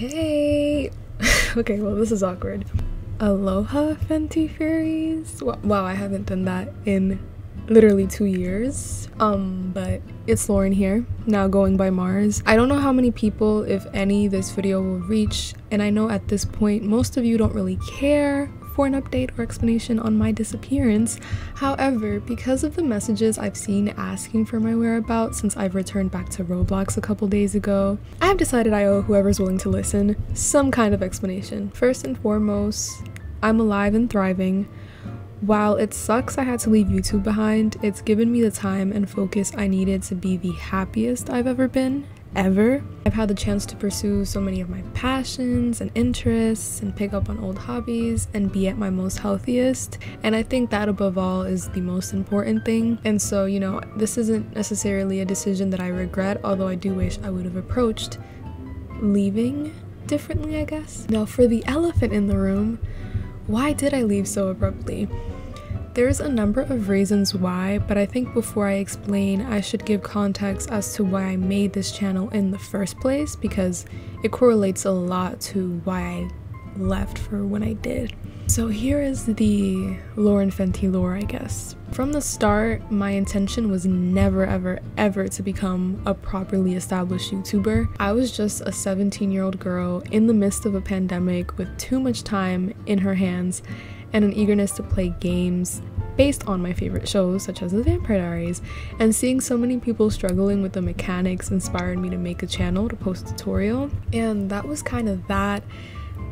Hey! okay, well, this is awkward. Aloha, Fenty Fairies? Wow, I haven't done that in literally two years. Um, but it's Lauren here, now going by Mars. I don't know how many people, if any, this video will reach, and I know at this point most of you don't really care for an update or explanation on my disappearance. However, because of the messages I've seen asking for my whereabouts since I've returned back to Roblox a couple days ago, I've decided I owe whoever's willing to listen some kind of explanation. First and foremost, I'm alive and thriving. While it sucks I had to leave YouTube behind, it's given me the time and focus I needed to be the happiest I've ever been ever. I've had the chance to pursue so many of my passions and interests and pick up on old hobbies and be at my most healthiest. And I think that above all is the most important thing. And so, you know, this isn't necessarily a decision that I regret, although I do wish I would have approached leaving differently, I guess. Now, for the elephant in the room, why did I leave so abruptly? There's a number of reasons why, but I think before I explain, I should give context as to why I made this channel in the first place because it correlates a lot to why I left for when I did. So here is the Lauren Fenty lore, I guess. From the start, my intention was never ever ever to become a properly established YouTuber. I was just a 17 year old girl in the midst of a pandemic with too much time in her hands and an eagerness to play games based on my favorite shows such as The Vampire Diaries, and seeing so many people struggling with the mechanics inspired me to make a channel to post a tutorial, and that was kind of that.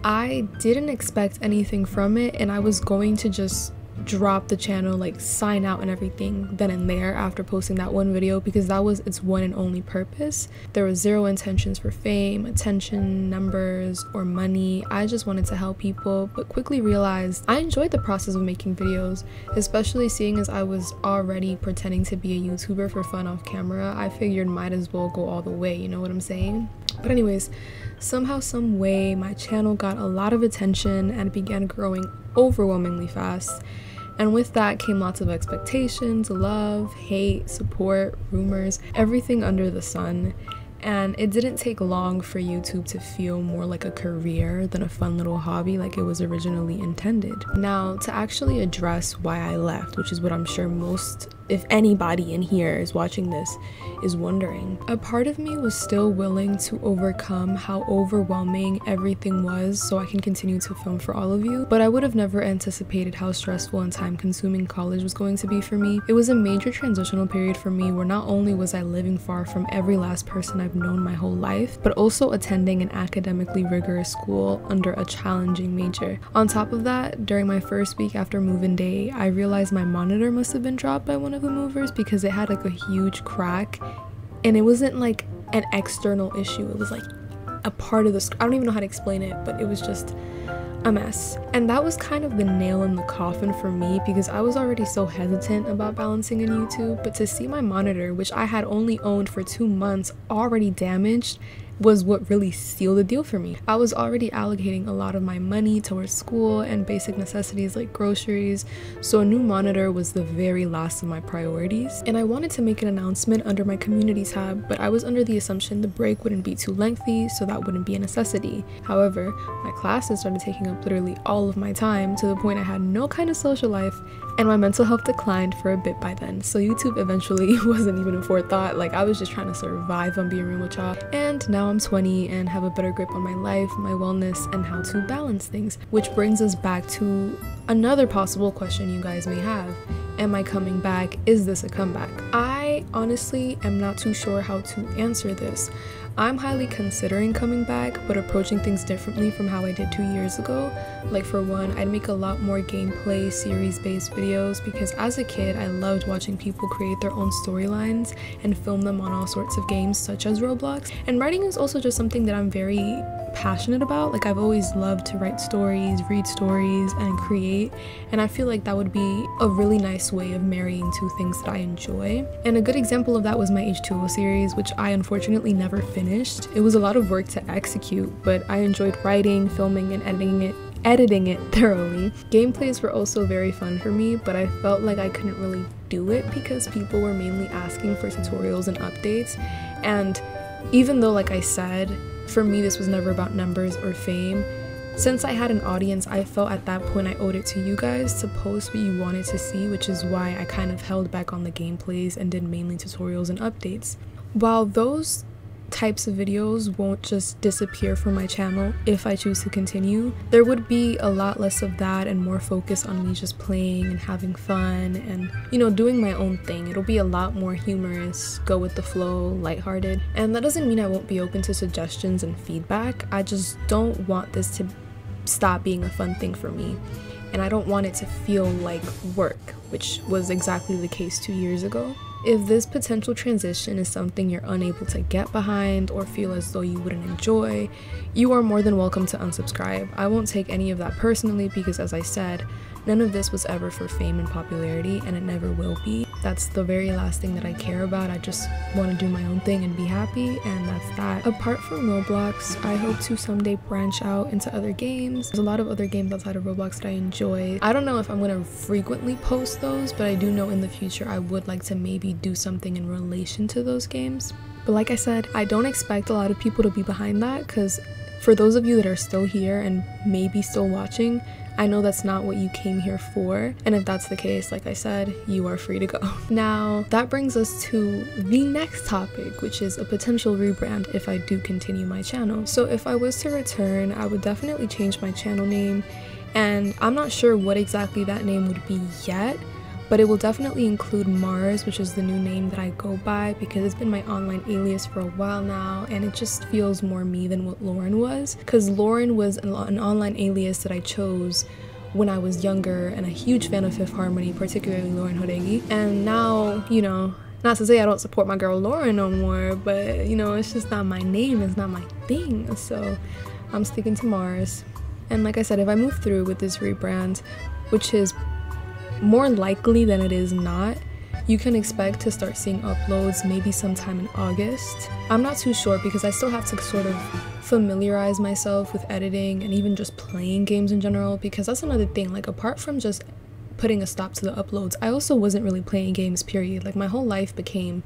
I didn't expect anything from it, and I was going to just drop the channel like sign out and everything then and there after posting that one video because that was its one and only purpose. There was zero intentions for fame attention numbers or money. I just wanted to help people but quickly realized i enjoyed the process of making videos especially seeing as i was already pretending to be a youtuber for fun off camera. I figured might as well go all the way you know what i'm saying? But anyways somehow some way my channel got a lot of attention and began growing overwhelmingly fast and with that came lots of expectations, love, hate, support, rumors, everything under the sun. And it didn't take long for YouTube to feel more like a career than a fun little hobby like it was originally intended. Now, to actually address why I left, which is what I'm sure most if anybody in here is watching this is wondering. A part of me was still willing to overcome how overwhelming everything was so I can continue to film for all of you, but I would have never anticipated how stressful and time consuming college was going to be for me. It was a major transitional period for me where not only was I living far from every last person I've known my whole life, but also attending an academically rigorous school under a challenging major. On top of that, during my first week after move-in day, I realized my monitor must have been dropped by one of the movers because it had like a huge crack and it wasn't like an external issue. It was like a part of the I don't even know how to explain it, but it was just a mess. And that was kind of the nail in the coffin for me because I was already so hesitant about balancing in YouTube, but to see my monitor, which I had only owned for 2 months, already damaged was what really sealed the deal for me. I was already allocating a lot of my money towards school and basic necessities like groceries, so a new monitor was the very last of my priorities. And I wanted to make an announcement under my community tab, but I was under the assumption the break wouldn't be too lengthy, so that wouldn't be a necessity. However, my classes started taking up literally all of my time to the point I had no kind of social life and my mental health declined for a bit by then. So YouTube eventually wasn't even a forethought. Like I was just trying to survive on being real with y'all. And now I'm 20 and have a better grip on my life, my wellness, and how to balance things. Which brings us back to another possible question you guys may have. Am I coming back? Is this a comeback? I honestly am not too sure how to answer this. I'm highly considering coming back, but approaching things differently from how I did two years ago. Like, for one, I'd make a lot more gameplay, series based videos because as a kid, I loved watching people create their own storylines and film them on all sorts of games, such as Roblox. And writing is also just something that I'm very passionate about. Like I've always loved to write stories, read stories, and create, and I feel like that would be a really nice way of marrying two things that I enjoy. And a good example of that was my H2O series, which I unfortunately never finished. It was a lot of work to execute, but I enjoyed writing, filming, and editing it editing it thoroughly. Gameplays were also very fun for me, but I felt like I couldn't really do it because people were mainly asking for tutorials and updates. And even though, like I said, for me, this was never about numbers or fame. Since I had an audience, I felt at that point I owed it to you guys to post what you wanted to see, which is why I kind of held back on the gameplays and did mainly tutorials and updates. While those types of videos won't just disappear from my channel if I choose to continue. There would be a lot less of that and more focus on me just playing and having fun and, you know, doing my own thing. It'll be a lot more humorous, go with the flow, lighthearted. And that doesn't mean I won't be open to suggestions and feedback. I just don't want this to stop being a fun thing for me. And I don't want it to feel like work, which was exactly the case two years ago. If this potential transition is something you're unable to get behind or feel as though you wouldn't enjoy, you are more than welcome to unsubscribe. I won't take any of that personally because, as I said, none of this was ever for fame and popularity, and it never will be. That's the very last thing that I care about. I just want to do my own thing and be happy, and that's that. Apart from Roblox, I hope to someday branch out into other games. There's a lot of other games outside of Roblox that I enjoy. I don't know if I'm going to frequently post those, but I do know in the future I would like to maybe do something in relation to those games. But like I said, I don't expect a lot of people to be behind that because for those of you that are still here and maybe still watching, I know that's not what you came here for, and if that's the case, like I said, you are free to go. Now, that brings us to the next topic, which is a potential rebrand if I do continue my channel. So, if I was to return, I would definitely change my channel name, and I'm not sure what exactly that name would be yet but it will definitely include Mars, which is the new name that I go by because it's been my online alias for a while now and it just feels more me than what Lauren was. Because Lauren was an, online alias that I chose when I was younger and a huge fan of Fifth Harmony, particularly Lauren Jauregui. And now, you know, not to say I don't support my girl Lauren no more, but you know, it's just not my name, it's not my thing. So I'm sticking to Mars. And like I said, if I move through with this rebrand, which is more likely than it is not, you can expect to start seeing uploads maybe sometime in August. I'm not too sure because I still have to sort of familiarize myself with editing and even just playing games in general because that's another thing. Like, apart from just putting a stop to the uploads, I also wasn't really playing games, period. Like, my whole life became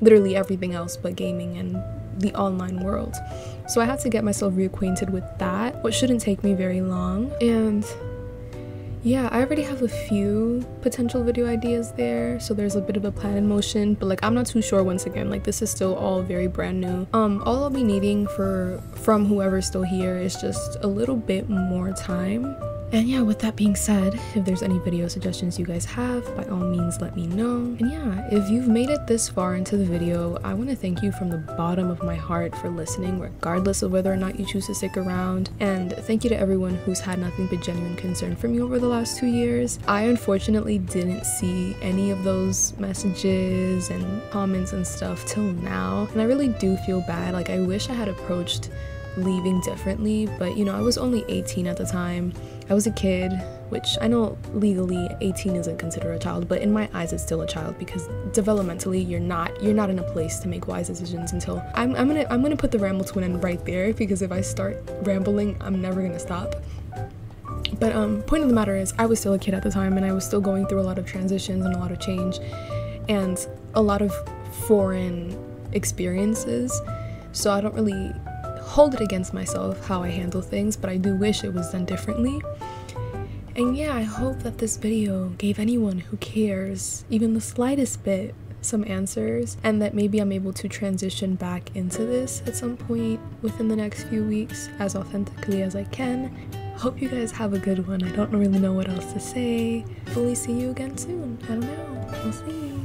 literally everything else but gaming and the online world. So I had to get myself reacquainted with that, which shouldn't take me very long. And yeah, I already have a few potential video ideas there, so there's a bit of a plan in motion, but like I'm not too sure once again, like this is still all very brand new. Um, all I'll be needing for from whoever's still here is just a little bit more time and yeah, with that being said, if there's any video suggestions you guys have, by all means let me know. And yeah, if you've made it this far into the video, I want to thank you from the bottom of my heart for listening, regardless of whether or not you choose to stick around. And thank you to everyone who's had nothing but genuine concern for me over the last two years. I unfortunately didn't see any of those messages and comments and stuff till now, and I really do feel bad. Like, I wish I had approached leaving differently, but you know, I was only 18 at the time. I was a kid, which I know legally 18 isn't considered a child, but in my eyes it's still a child because developmentally you're not you're not in a place to make wise decisions until I'm, I'm gonna I'm gonna put the ramble to an end right there because if I start rambling, I'm never gonna stop. But um point of the matter is I was still a kid at the time and I was still going through a lot of transitions and a lot of change and a lot of foreign experiences. So I don't really hold it against myself how I handle things, but I do wish it was done differently. And yeah, I hope that this video gave anyone who cares even the slightest bit some answers and that maybe I'm able to transition back into this at some point within the next few weeks as authentically as I can. Hope you guys have a good one. I don't really know what else to say. Hopefully see you again soon. I don't know. We'll see.